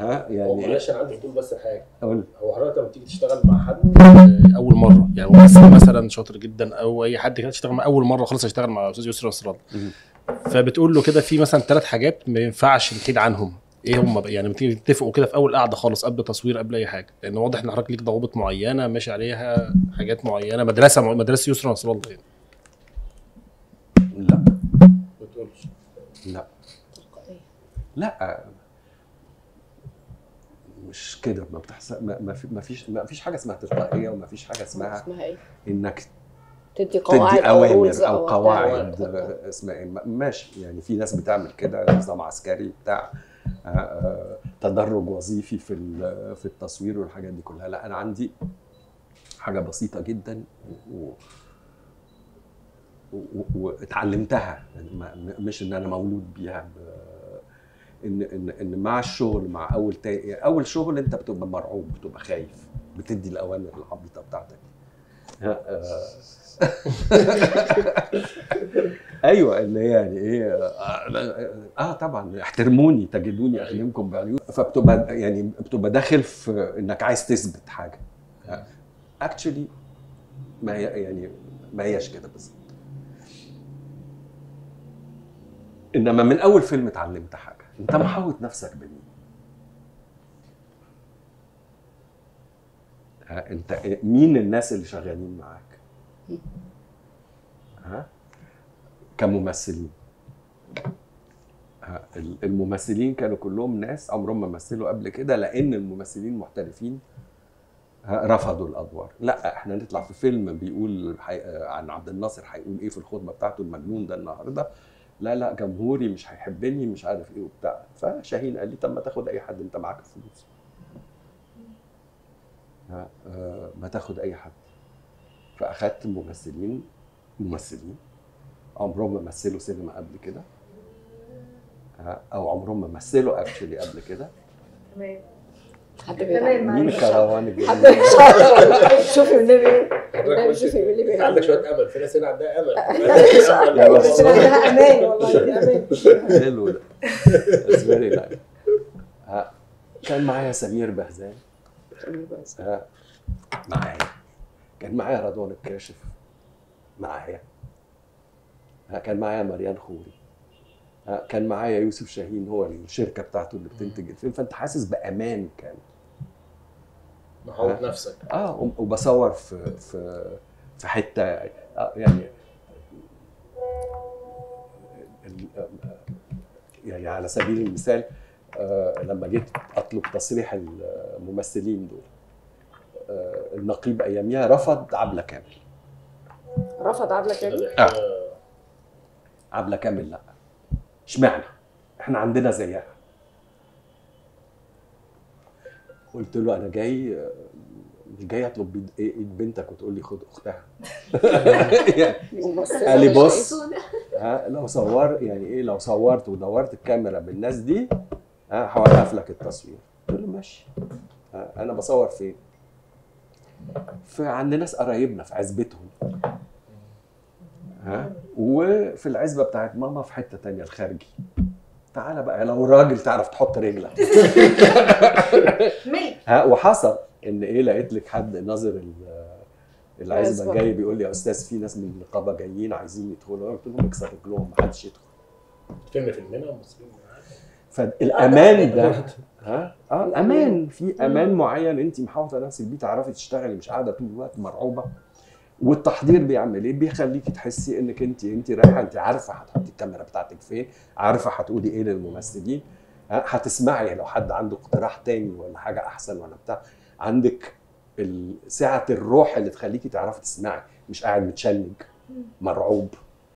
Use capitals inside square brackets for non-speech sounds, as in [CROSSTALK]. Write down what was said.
ها هو يعني إيه؟ معلش أنا عندي فضول بس حاجة. أقول هو حضرتك لما تيجي تشتغل مع حد آه، أول مرة يعني ممثل مثلا شاطر جدا أو أي حد كده تشتغل مع أول مرة خلاص هيشتغل مع أستاذ يسرا نصر. الله. فبتقول له كده في مثلا ثلاث حاجات ما ينفعش نحيد عنهم. إيه هم بقى؟ يعني بتيجي تتفقوا كده في أول قعدة خالص قبل تصوير قبل أي حاجة. لأن واضح إن حضرتك ليك ضوابط معينة ماشي عليها حاجات معينة مدرسة مع- مدرسة يسرا نصر الله يعني. لا. ما بتقولش لا. لا. مش كده ما بتحصل ما ما في- ما فيش ما فيش حاجة اسمها تلقائية وما فيش حاجة اسمها اسمها إيه؟ إنك تدي قواعد تدي أو أوامر أو. قواعد اسمها إيه ما- ماشي يعني في ناس بتعمل كده نظام عسكري بتاع آه، آه، تدرج وظيفي في في التصوير والحاجات دي كلها لا أنا عندي حاجة بسيطة جدا و واتعلمتها يعني مش إن أنا مولود بيها ب- إن إن إن مع الشغل مع أول تا... أول شغل أنت بتبقى مرعوب بتبقى خايف بتدي الأوامر العبيطة بتاعتك. آه. [LAUGHS] أيوه اللي يعني إيه آه, آه طبعا احترموني تجدوني أخدمكم بعيون فبتبقى يعني بتبقى داخل في إنك عايز تثبت حاجة. اكشلي ما هي يعني ما هياش كده بالظبط. إنما من أول فيلم اتعلمت حاجة. انت محوط نفسك بمين؟ ها انت مين الناس اللي شغالين معاك؟ ها؟ كممثلين. ها الممثلين كانوا كلهم ناس عمرهم ما مثلوا قبل كده لأن الممثلين محترفين رفضوا الأدوار. لا إحنا نطلع في فيلم بيقول. عن عبد الناصر هيقول إيه في الخطبة بتاعته المجنون ده النهارده. لا لا جمهوري مش هيحبني مش عارف إيه وبتاع. فشاهين قال لي طب ما تاخد أي حد أنت معاك الفلوس. ها، آه، ما تاخد أي حد. فأخدت ممثلين ممثلين. عمرهم ما مثلوا سينما قبل كده. أو عمرهم ما مثلوا اكشلي قبل كده. تمام. تمام، مين. الكروان الجميل شوفي النبي حضرتك النبي قلت شوفي اللي بيلعب عندك شوية أمل. في ناس هنا عندها أمل. [LAUGHS] بس. عندها أمان والله [LAUGHS] أمان. حلو ده. Very nice. ها، كان معايا سمير بهزان. ها، معايا. كان معايا رضوان الكاشف. معايا. ها، كان معايا مريان خوري. كان معايا يوسف شاهين هو الشركة بتاعته اللي بتنتج الفيلم. فأنت حاسس بأمان كان. محوط نفسك. آه وب- وبصور في في في حتة آه يعني يعني على سبيل المثال آه لما جيت أطلب تصريح الممثلين دول آه النقيب أياميها رفض عبلة كامل. رفض عبلة كامل؟ آه. عبلة كامل لأ. اشمعنى؟ إحنا عندنا زيها. قلت له أنا جاي مش جاي أطلب بيد- ايد بنتك وتقول لي خد أختها. [LAUGHS] قال لي بص؟ ها لو صور يعني إيه لو صورت ودورت الكاميرا بالناس دي ها هوقف لك التصوير. قلت له ماشي. أنا بصور فين؟ فعند ناس قرايبنا في عزبتهم. ها؟ وفي العزبة بتاعت ماما في حتة تانية الخارجي. تعالى بقى لو راجل تعرف تحط رجلك. [LAUGHS] ها وحصل إن إيه لقيت لك حد ناظر ال- العزبة العزبة. جاي بيقول لي يا أستاذ في ناس من النقابه جايين عايزين يدخلوا. قلت لهم اكسر رجلهم ما حدش يدخل. فيلم فيلمنا ومصريين. فالأمان ده ها آه الأمان. في أمان معين انت محاوطه نفسك بيه تعرفي تشتغلي مش قاعدة طول الوقت مرعوبة. والتحضير بيعمل إيه؟ بيخليكي تحسي إنك انت انت رايحة انت عارفة هتحطي الكاميرا بتاعتك فين، عارفة هتقولي إيه للممثلين، هتسمعي لو حد عنده اقتراح تاني ولا حاجة أحسن ولا بتاع، عندك سعه الروح اللي تخليكي تعرفي تسمعي، مش قاعد متشنج مرعوب.